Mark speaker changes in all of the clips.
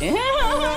Speaker 1: Yeah.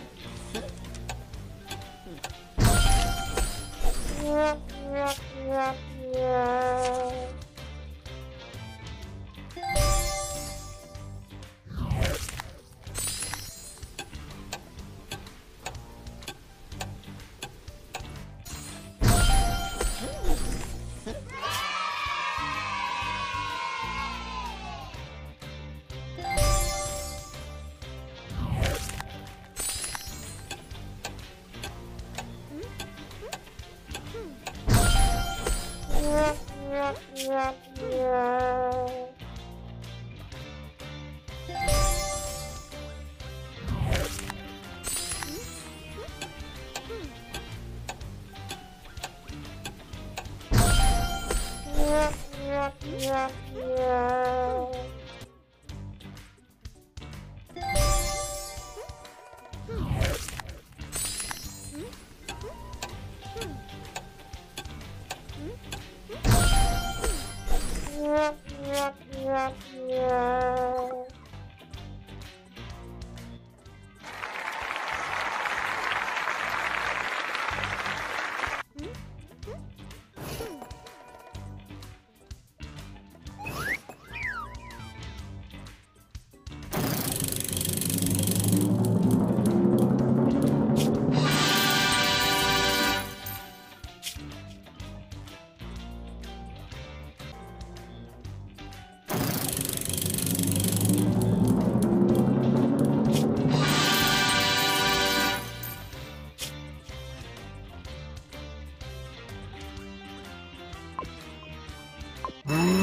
Speaker 1: Yeah.
Speaker 2: Mm.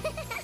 Speaker 2: Ha ha ha!